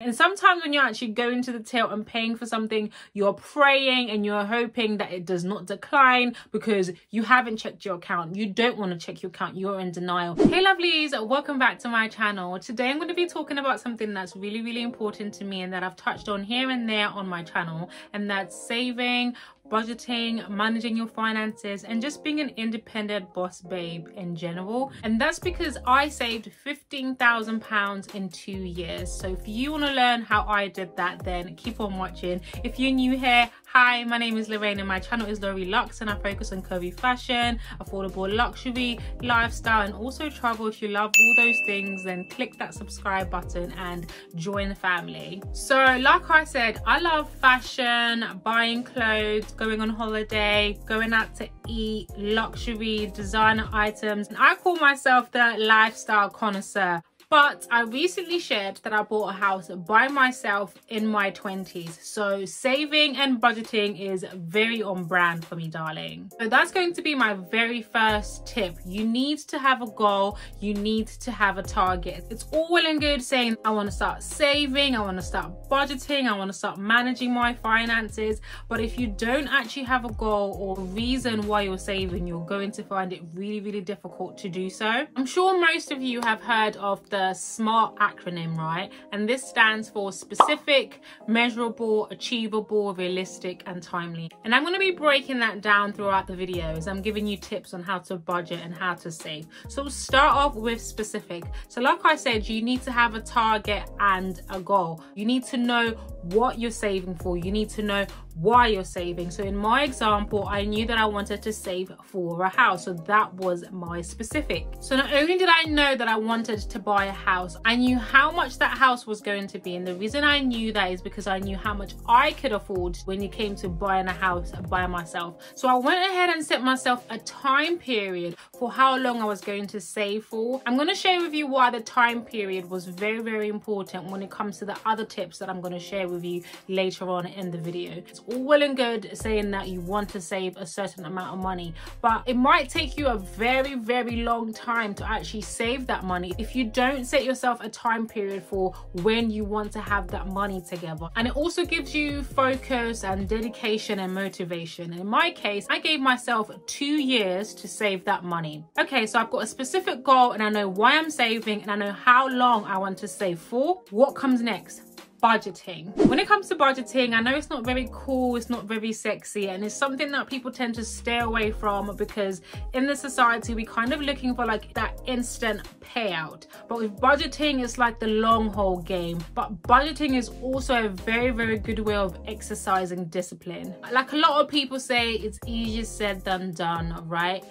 And sometimes when you're actually going to the till and paying for something, you're praying and you're hoping that it does not decline because you haven't checked your account. You don't want to check your account. You're in denial. Hey lovelies, welcome back to my channel. Today I'm going to be talking about something that's really, really important to me and that I've touched on here and there on my channel. And that's saving, budgeting, managing your finances, and just being an independent boss babe in general. And that's because I saved £15,000 in two years. So if you want to learn how I did that, then keep on watching. If you're new here, Hi, my name is Lorraine and my channel is Lorri Luxxe and I focus on curvy fashion, affordable luxury, lifestyle and also travel. If you love all those things then click that subscribe button and join the family. So like I said, I love fashion, buying clothes, going on holiday, going out to eat, luxury, designer items. And I call myself the lifestyle connoisseur. But I recently shared that I bought a house by myself in my 20s. So saving and budgeting is very on brand for me, darling. So that's going to be my very first tip. You need to have a goal. You need to have a target. It's all well and good saying, I want to start saving. I want to start budgeting. I want to start managing my finances. But if you don't actually have a goal or reason why you're saving, you're going to find it really, really difficult to do so. I'm sure most of you have heard of the the SMART acronym, right? And this stands for specific, measurable, achievable, realistic, and timely. And I'm gonna be breaking that down throughout the videos. I'm giving you tips on how to budget and how to save. So we'll start off with specific. So like I said, you need to have a target and a goal. You need to know what you're saving for. You need to know why you're saving. So in my example, I knew that I wanted to save for a house. So that was my specific. So not only did I know that I wanted to buy house, I knew how much that house was going to be. And the reason I knew that is because I knew how much I could afford when it came to buying a house by myself. So I went ahead and set myself a time period for how long I was going to save for. I'm going to share with you why the time period was very, very important when it comes to the other tips that I'm going to share with you later on in the video. It's all well and good saying that you want to save a certain amount of money, but it might take you a very, very long time to actually save that money if you don't set yourself a time period for when you want to have that money together. And it also gives you focus and dedication and motivation. And in my case, I gave myself two years to save that money. Okay, so I've got a specific goal and I know why I'm saving and I know how long I want to save for. What comes next? Budgeting. When it comes to budgeting, I know it's not very cool, it's not very sexy, and it's something that people tend to stay away from because in the society, we're kind of looking for like that instant payout. But with budgeting, it's like the long haul game. But budgeting is also a very, very good way of exercising discipline. Like a lot of people say, it's easier said than done, right?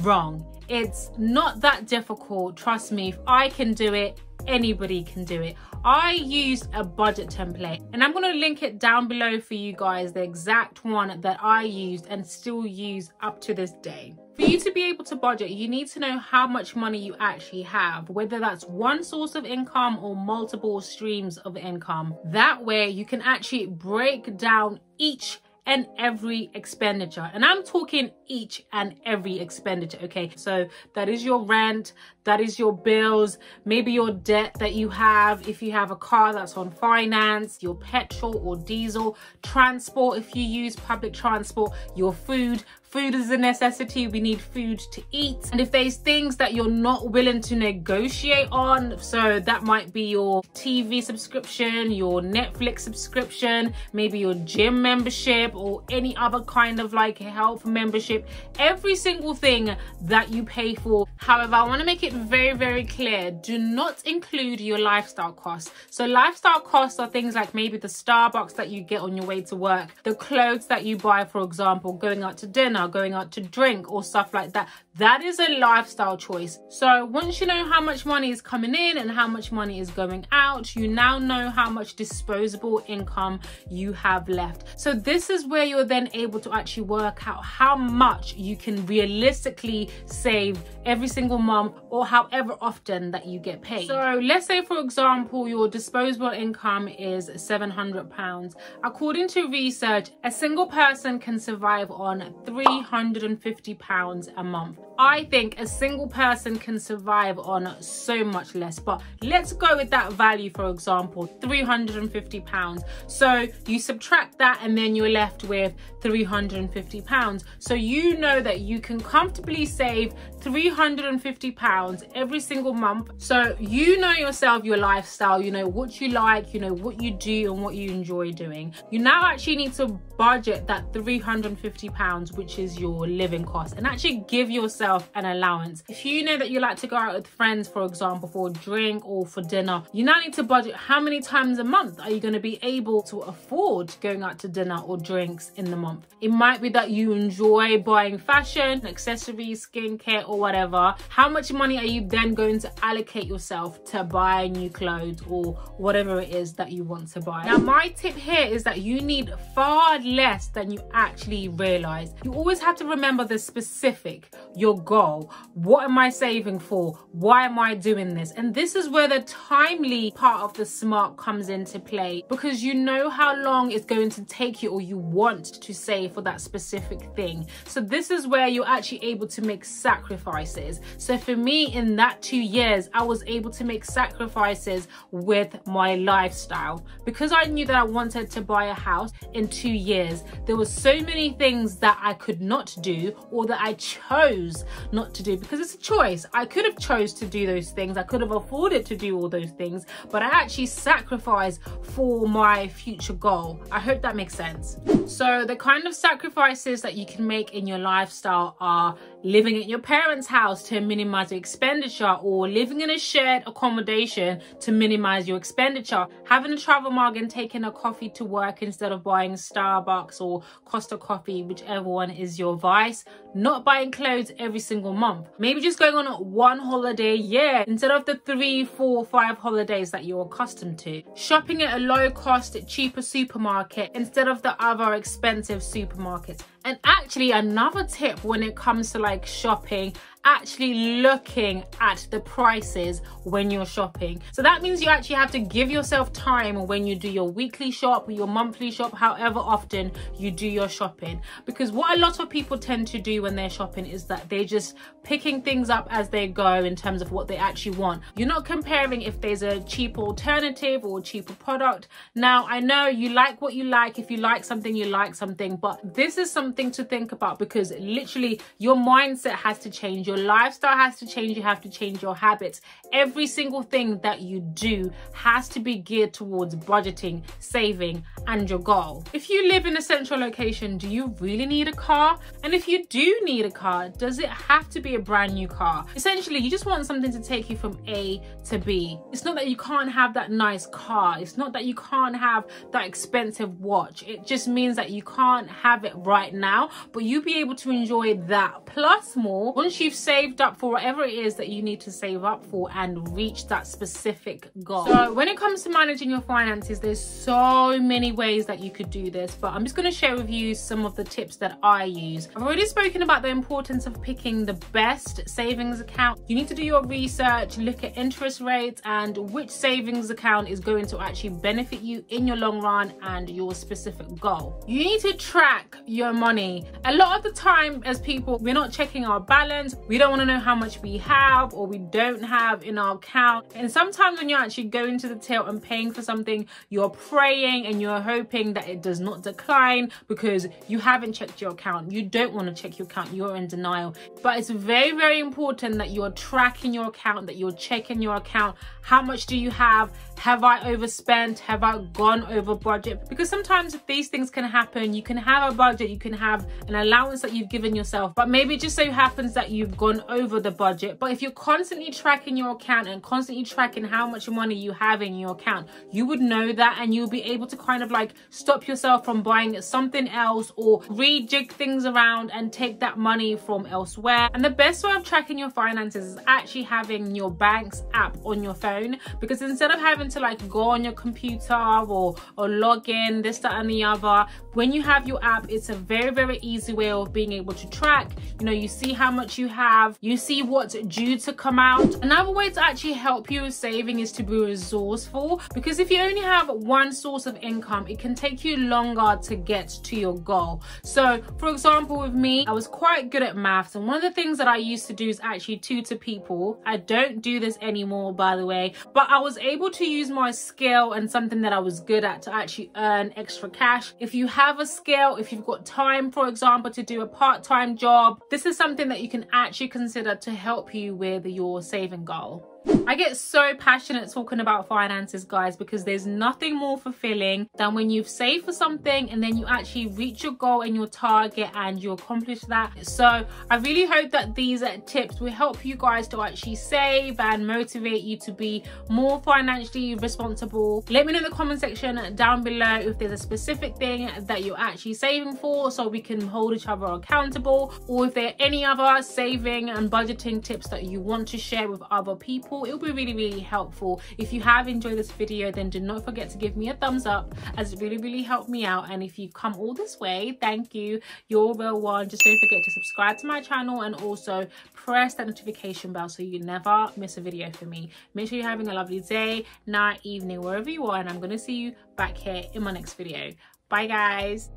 Wrong. It's not that difficult. Trust me, if I can do it, anybody can do it. I used a budget template and I'm going to link it down below for you guys, the exact one that I used and still use up to this day. For you to be able to budget, you need to know how much money you actually have, whether that's one source of income or multiple streams of income. That way you can actually break down each and every expenditure. And I'm talking each and every expenditure, okay? So that is your rent, that is your bills, maybe your debt that you have, if you have a car that's on finance, your petrol or diesel, transport if you use public transport, your food, Food is a necessity. We need food to eat. And if there's things that you're not willing to negotiate on, so that might be your TV subscription, your Netflix subscription, maybe your gym membership or any other kind of like health membership, every single thing that you pay for. However, I want to make it very, very clear. Do not include your lifestyle costs. So lifestyle costs are things like maybe the Starbucks that you get on your way to work, the clothes that you buy, for example, going out to dinner, going out to drink or stuff like that. That is a lifestyle choice. So once you know how much money is coming in and how much money is going out, you now know how much disposable income you have left. So this is where you're then able to actually work out how much you can realistically save every single month or however often that you get paid. So let's say for example, your disposable income is 700 pounds. According to research, a single person can survive on 350 pounds a month I think a single person can survive on so much less. But let's go with that value, for example, 350 pounds. So you subtract that and then you're left with 350 pounds. So you know that you can comfortably save 350 pounds every single month. So you know yourself, your lifestyle, you know what you like, you know what you do and what you enjoy doing. You now actually need to budget that 350 pounds, which is your living cost and actually give yourself an allowance. If you know that you like to go out with friends, for example, for a drink or for dinner, you now need to budget how many times a month are you going to be able to afford going out to dinner or drinks in the month. It might be that you enjoy buying fashion, accessories, skincare or whatever. How much money are you then going to allocate yourself to buy new clothes or whatever it is that you want to buy? Now my tip here is that you need far less than you actually realize. You always have to remember the specific, your goal. What am I saving for? Why am I doing this? And this is where the timely part of the smart comes into play because you know how long it's going to take you or you want to save for that specific thing. So this is where you're actually able to make sacrifices. So for me in that two years, I was able to make sacrifices with my lifestyle because I knew that I wanted to buy a house in two years. There were so many things that I could not do or that I chose not to do because it's a choice. I could have chose to do those things. I could have afforded to do all those things, but I actually sacrificed for my future goal. I hope that makes sense. So the kind of sacrifices that you can make in your lifestyle are living at your parents' house to minimize your expenditure or living in a shared accommodation to minimize your expenditure, having a travel mug and taking a coffee to work instead of buying Starbucks or Costa Coffee, whichever one is your vice, not buying clothes every single month, maybe just going on one holiday a year instead of the three, four, five holidays that you're accustomed to, shopping at a low cost, cheaper supermarket instead of the other expensive supermarkets. And actually another tip when it comes to like shopping actually looking at the prices when you're shopping. So that means you actually have to give yourself time when you do your weekly shop, your monthly shop, however often you do your shopping. Because what a lot of people tend to do when they're shopping is that they're just picking things up as they go in terms of what they actually want. You're not comparing if there's a cheap alternative or cheaper product. Now, I know you like what you like. If you like something, you like something. But this is something to think about because literally your mindset has to change. Your lifestyle has to change. You have to change your habits. Every single thing that you do has to be geared towards budgeting, saving, and your goal. If you live in a central location, do you really need a car? And if you do need a car, does it have to be a brand new car? Essentially, you just want something to take you from A to B. It's not that you can't have that nice car. It's not that you can't have that expensive watch. It just means that you can't have it right now, but you'll be able to enjoy that plus more once you've saved up for whatever it is that you need to save up for and reach that specific goal. So when it comes to managing your finances, there's so many ways that you could do this, but I'm just going to share with you some of the tips that I use. I've already spoken about the importance of picking the best savings account. You need to do your research, look at interest rates and which savings account is going to actually benefit you in your long run and your specific goal. You need to track your money. A lot of the time as people, we're not checking our balance. We don't want to know how much we have or we don't have in our account. And sometimes when you're actually going to the till and paying for something, you're praying and you're hoping that it does not decline because you haven't checked your account. You don't want to check your account. You're in denial. But it's very, very important that you're tracking your account, that you're checking your account. How much do you have? Have I overspent? Have I gone over budget? Because sometimes these things can happen. You can have a budget, you can have an allowance that you've given yourself, but maybe it just so happens that you've gone over the budget. But if you're constantly tracking your account and constantly tracking how much money you have in your account, you would know that and you'll be able to kind of like stop yourself from buying something else or rejig things around and take that money from elsewhere. And the best way of tracking your finances is actually having your bank's app on your phone because instead of having having to like go on your computer or or log in this that and the other when you have your app it's a very very easy way of being able to track. You know you see how much you have you see what's due to come out. Another way to actually help you with saving is to be resourceful because if you only have one source of income it can take you longer to get to your goal. So for example with me i was quite good at maths and one of the things that i used to do is actually tutor people. I don't do this anymore by the way but i was able to use my skill and something that i was good at to actually earn extra cash. If you have a skill if you've got time for example to do a part-time job this is something that you can actually consider to help you with your saving goal I get so passionate talking about finances, guys, because there's nothing more fulfilling than when you've saved for something and then you actually reach your goal and your target and you accomplish that. So I really hope that these uh, tips will help you guys to actually save and motivate you to be more financially responsible. Let me know in the comment section down below if there's a specific thing that you're actually saving for so we can hold each other accountable or if there are any other saving and budgeting tips that you want to share with other people people it'll be really really helpful. If you have enjoyed this video then do not forget to give me a thumbs up as it really really helped me out. And if you've come all this way thank you. You're real one just don't forget to subscribe to my channel and also press that notification bell so you never miss a video from me. Make sure you're having a lovely day night evening wherever you are and i'm going to see you back here in my next video. Bye guys